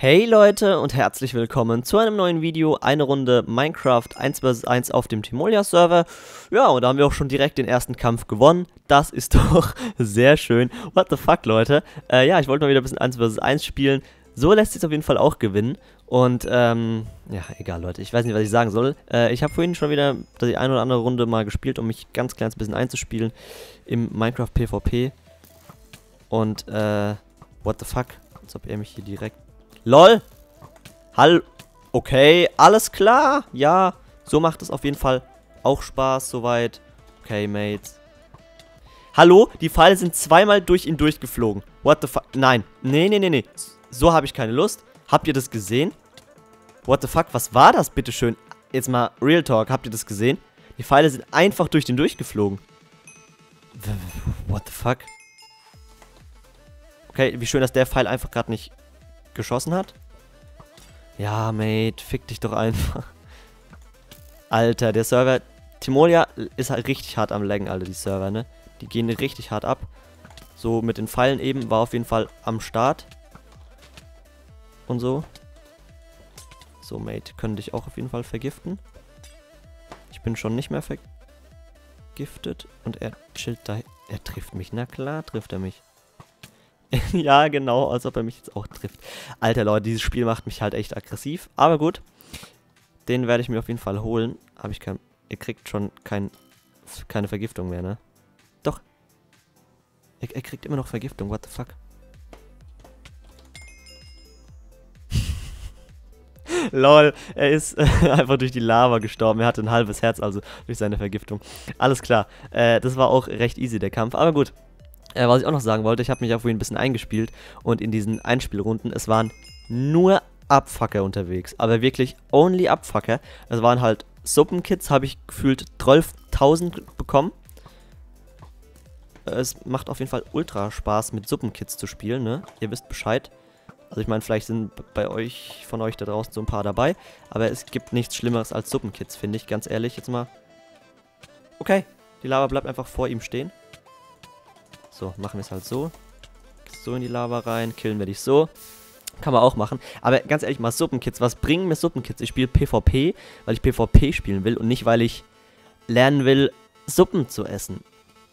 Hey Leute und herzlich willkommen zu einem neuen Video, eine Runde Minecraft 1 vs 1 auf dem Timolia Server. Ja, und da haben wir auch schon direkt den ersten Kampf gewonnen. Das ist doch sehr schön. What the fuck, Leute? Äh, ja, ich wollte mal wieder ein bisschen 1 vs 1 spielen. So lässt sich auf jeden Fall auch gewinnen. Und, ähm, ja, egal, Leute. Ich weiß nicht, was ich sagen soll. Äh, ich habe vorhin schon wieder die eine oder andere Runde mal gespielt, um mich ganz kleines bisschen einzuspielen im Minecraft PvP. Und, äh, what the fuck? Als ob er mich hier direkt LOL. Hall. Okay, alles klar. Ja, so macht es auf jeden Fall auch Spaß soweit. Okay, Mates. Hallo? Die Pfeile sind zweimal durch ihn durchgeflogen. What the fuck? Nein. Nee, nee, nee, nee. So habe ich keine Lust. Habt ihr das gesehen? What the fuck? Was war das, bitteschön? Jetzt mal Real Talk. Habt ihr das gesehen? Die Pfeile sind einfach durch den durchgeflogen. What the fuck? Okay, wie schön, dass der Pfeil einfach gerade nicht geschossen hat? Ja, Mate, fick dich doch einfach. Alter, der Server... Timolia ist halt richtig hart am Laggen, alle die Server, ne? Die gehen richtig hart ab. So, mit den Pfeilen eben war auf jeden Fall am Start. Und so. So, Mate, können dich auch auf jeden Fall vergiften. Ich bin schon nicht mehr vergiftet. Und er chillt da. Er trifft mich. Na klar, trifft er mich. ja, genau, als ob er mich jetzt auch trifft. Alter Leute, dieses Spiel macht mich halt echt aggressiv. Aber gut, den werde ich mir auf jeden Fall holen. Habe ich kein... Ihr kriegt schon kein, keine Vergiftung mehr, ne? Doch. Er, er kriegt immer noch Vergiftung, what the fuck? Lol, er ist äh, einfach durch die Lava gestorben. Er hatte ein halbes Herz, also durch seine Vergiftung. Alles klar. Äh, das war auch recht easy, der Kampf. Aber gut, äh, was ich auch noch sagen wollte, ich habe mich ja vorhin ein bisschen eingespielt und in diesen Einspielrunden, es waren nur Abfucker unterwegs, aber wirklich only Abfucker. Es waren halt Suppenkits, habe ich gefühlt 12.000 bekommen. Es macht auf jeden Fall ultra Spaß, mit Suppenkits zu spielen, ne? Ihr wisst Bescheid. Also ich meine, vielleicht sind bei euch, von euch da draußen so ein paar dabei, aber es gibt nichts Schlimmeres als Suppenkits, finde ich, ganz ehrlich, jetzt mal. Okay, die Lava bleibt einfach vor ihm stehen. So, machen wir es halt so. So in die Lava rein, killen wir dich so. Kann man auch machen. Aber ganz ehrlich mal, Suppenkits, was bringen mir Suppenkits? Ich spiele PvP, weil ich PvP spielen will und nicht, weil ich lernen will, Suppen zu essen.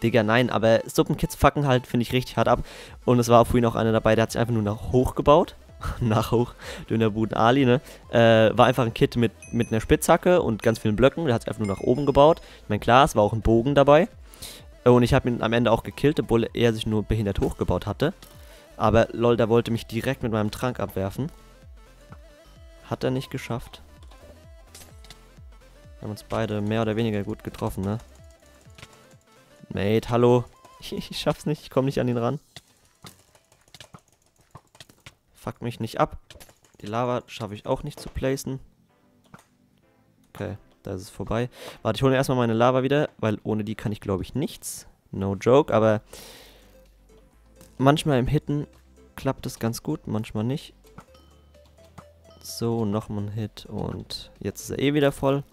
Digga, nein, aber Suppenkits fucken halt, finde ich, richtig hart ab. Und es war auch vorhin auch einer dabei, der hat sich einfach nur nach hoch gebaut. nach hoch, Dönerbuden Ali, ne? Äh, war einfach ein Kit mit, mit einer Spitzhacke und ganz vielen Blöcken. Der hat sich einfach nur nach oben gebaut. Ich meine, klar, es war auch ein Bogen dabei. Und ich habe ihn am Ende auch gekillt, obwohl er sich nur behindert hochgebaut hatte. Aber lol, der wollte mich direkt mit meinem Trank abwerfen. Hat er nicht geschafft. Wir haben uns beide mehr oder weniger gut getroffen, ne? Mate, hallo. Ich, schaff's nicht, ich komme nicht an ihn ran. Fuck mich nicht ab. Die Lava schaffe ich auch nicht zu placen. Okay. Da ist es vorbei. Warte, ich hole erstmal meine Lava wieder, weil ohne die kann ich, glaube ich, nichts. No joke, aber manchmal im Hitten klappt es ganz gut, manchmal nicht. So, nochmal ein Hit und jetzt ist er eh wieder voll.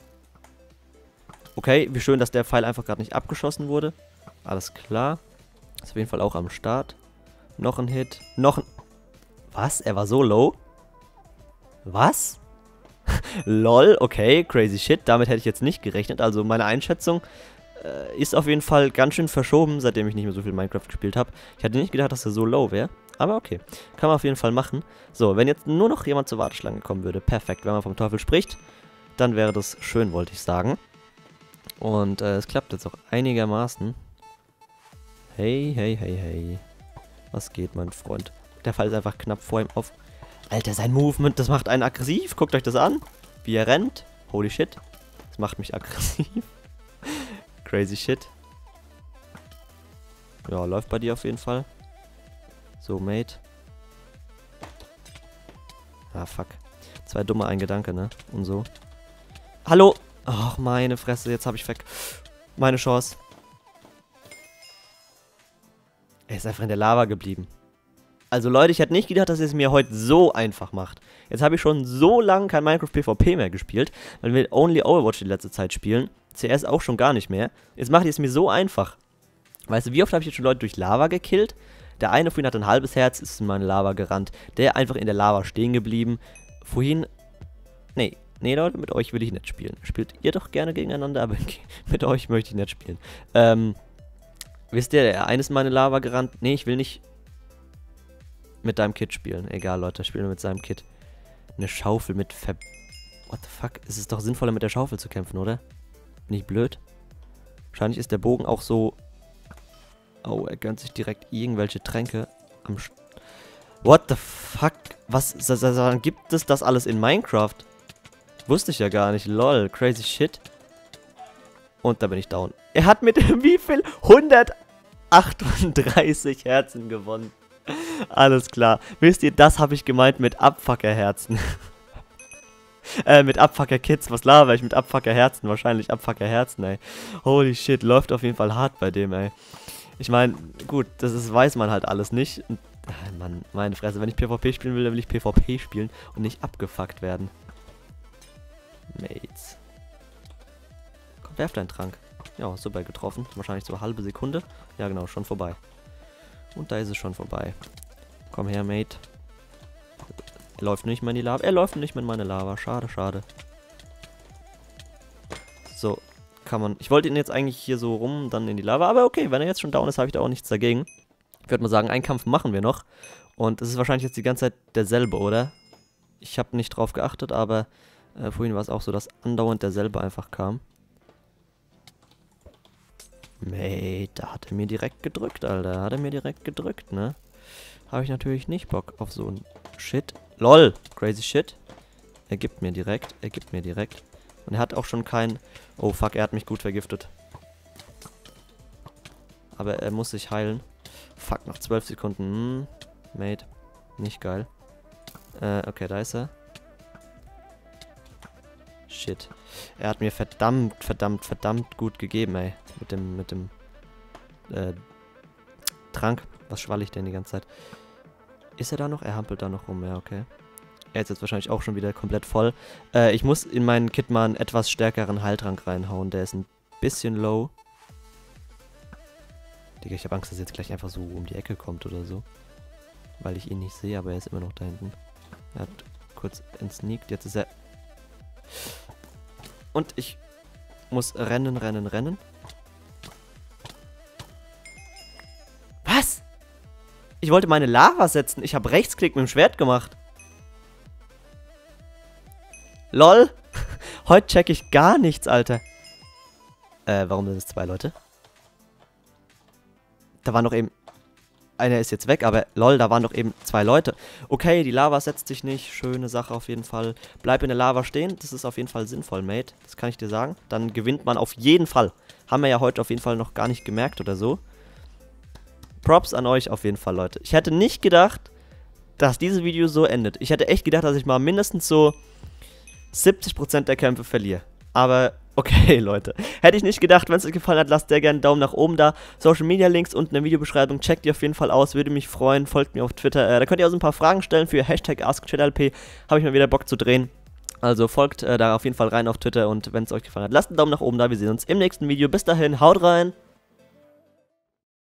Okay, wie schön, dass der Pfeil einfach gerade nicht abgeschossen wurde. Alles klar. Ist auf jeden Fall auch am Start. Noch ein Hit. Noch ein... Was? Er war so low? Was? Lol, okay, crazy shit. Damit hätte ich jetzt nicht gerechnet. Also meine Einschätzung äh, ist auf jeden Fall ganz schön verschoben, seitdem ich nicht mehr so viel Minecraft gespielt habe. Ich hatte nicht gedacht, dass er so low wäre. Aber okay, kann man auf jeden Fall machen. So, wenn jetzt nur noch jemand zur Warteschlange kommen würde, perfekt. Wenn man vom Teufel spricht, dann wäre das schön, wollte ich sagen. Und äh, es klappt jetzt auch einigermaßen. Hey, hey, hey, hey. Was geht, mein Freund? Der Fall ist einfach knapp vor ihm auf. Alter, sein Movement, das macht einen aggressiv. Guckt euch das an. Wie er rennt. Holy shit. Das macht mich aggressiv. Crazy shit. Ja, läuft bei dir auf jeden Fall. So, Mate. Ah, fuck. Zwei dumme, ein Gedanke, ne? Und so. Hallo! Ach, meine Fresse, jetzt habe ich weg. Meine Chance. Er ist einfach in der Lava geblieben. Also Leute, ich hätte nicht gedacht, dass ihr es mir heute so einfach macht. Jetzt habe ich schon so lange kein Minecraft PvP mehr gespielt, weil wir Only Overwatch die letzte Zeit spielen. CS auch schon gar nicht mehr. Jetzt macht ihr es mir so einfach. Weißt du, wie oft habe ich jetzt schon Leute durch Lava gekillt? Der eine vorhin hat ein halbes Herz, ist in meine Lava gerannt. Der einfach in der Lava stehen geblieben. Vorhin... Nee, nee Leute, mit euch will ich nicht spielen. Spielt ihr doch gerne gegeneinander, aber mit euch möchte ich nicht spielen. Ähm... Wisst ihr, der eine ist in meine Lava gerannt. Nee, ich will nicht mit deinem Kit spielen. Egal, Leute, spielen wir mit seinem Kit. Eine Schaufel mit Ver... What the fuck? Es ist doch sinnvoller, mit der Schaufel zu kämpfen, oder? Nicht blöd? Wahrscheinlich ist der Bogen auch so... Oh, er gönnt sich direkt irgendwelche Tränke am... St What the fuck? Was gibt es das alles in Minecraft? Wusste ich ja gar nicht. Lol, crazy shit. Und da bin ich down. Er hat mit wie viel? 138 Herzen gewonnen. Alles klar. Wisst ihr, das habe ich gemeint mit Abfuckerherzen. äh, mit Abfucker-Kids. Was laber ich mit Abfucker-Herzen? Wahrscheinlich Abfucker-Herzen, ey. Holy shit, läuft auf jeden Fall hart bei dem, ey. Ich meine, gut, das ist, weiß man halt alles nicht. Äh, Mann, meine Fresse, wenn ich PvP spielen will, dann will ich PvP spielen und nicht abgefuckt werden. Mates. Komm, werf deinen Trank. Ja, super getroffen. Wahrscheinlich so halbe Sekunde. Ja, genau, schon vorbei. Und da ist es schon vorbei. Komm her, Mate. Er läuft nicht mehr in die Lava. Er läuft nicht mehr in meine Lava. Schade, schade. So, kann man... Ich wollte ihn jetzt eigentlich hier so rum, dann in die Lava. Aber okay, wenn er jetzt schon down ist, habe ich da auch nichts dagegen. Ich würde mal sagen, einen Kampf machen wir noch. Und es ist wahrscheinlich jetzt die ganze Zeit derselbe, oder? Ich habe nicht drauf geachtet, aber äh, vorhin war es auch so, dass andauernd derselbe einfach kam. Mate, da hat er mir direkt gedrückt, Alter. Hat er mir direkt gedrückt, ne? Habe ich natürlich nicht Bock auf so ein Shit. LOL, crazy shit. Er gibt mir direkt, er gibt mir direkt. Und er hat auch schon kein... Oh fuck, er hat mich gut vergiftet. Aber er muss sich heilen. Fuck, noch 12 Sekunden. Hm, Mate, nicht geil. Äh, okay, da ist er. Shit. Er hat mir verdammt, verdammt, verdammt gut gegeben, ey. Mit dem, mit dem, äh, Trank. Was schwall ich denn die ganze Zeit? Ist er da noch? Er hampelt da noch rum, ja, okay. Er ist jetzt wahrscheinlich auch schon wieder komplett voll. Äh, ich muss in meinen Kit mal einen etwas stärkeren Heiltrank reinhauen. Der ist ein bisschen low. Digga, ich habe Angst, dass er jetzt gleich einfach so um die Ecke kommt oder so. Weil ich ihn nicht sehe, aber er ist immer noch da hinten. Er hat kurz entsneakt. Jetzt ist er und ich muss rennen, rennen, rennen. Ich wollte meine Lava setzen. Ich habe Rechtsklick mit dem Schwert gemacht. LOL. Heute check ich gar nichts, Alter. Äh, warum sind es zwei Leute? Da war noch eben einer ist jetzt weg, aber lol, da waren doch eben zwei Leute. Okay, die Lava setzt sich nicht, schöne Sache auf jeden Fall. Bleib in der Lava stehen, das ist auf jeden Fall sinnvoll, Mate. Das kann ich dir sagen. Dann gewinnt man auf jeden Fall. Haben wir ja heute auf jeden Fall noch gar nicht gemerkt oder so. Props an euch auf jeden Fall, Leute. Ich hätte nicht gedacht, dass dieses Video so endet. Ich hätte echt gedacht, dass ich mal mindestens so 70% der Kämpfe verliere. Aber Okay, Leute. Hätte ich nicht gedacht. Wenn es euch gefallen hat, lasst sehr gerne einen Daumen nach oben da. Social Media Links unten in der Videobeschreibung. Checkt ihr auf jeden Fall aus. Würde mich freuen. Folgt mir auf Twitter. Äh, da könnt ihr auch so ein paar Fragen stellen für Hashtag AskChatLP. Habe ich mal wieder Bock zu drehen. Also folgt äh, da auf jeden Fall rein auf Twitter und wenn es euch gefallen hat, lasst einen Daumen nach oben da. Wir sehen uns im nächsten Video. Bis dahin, haut rein.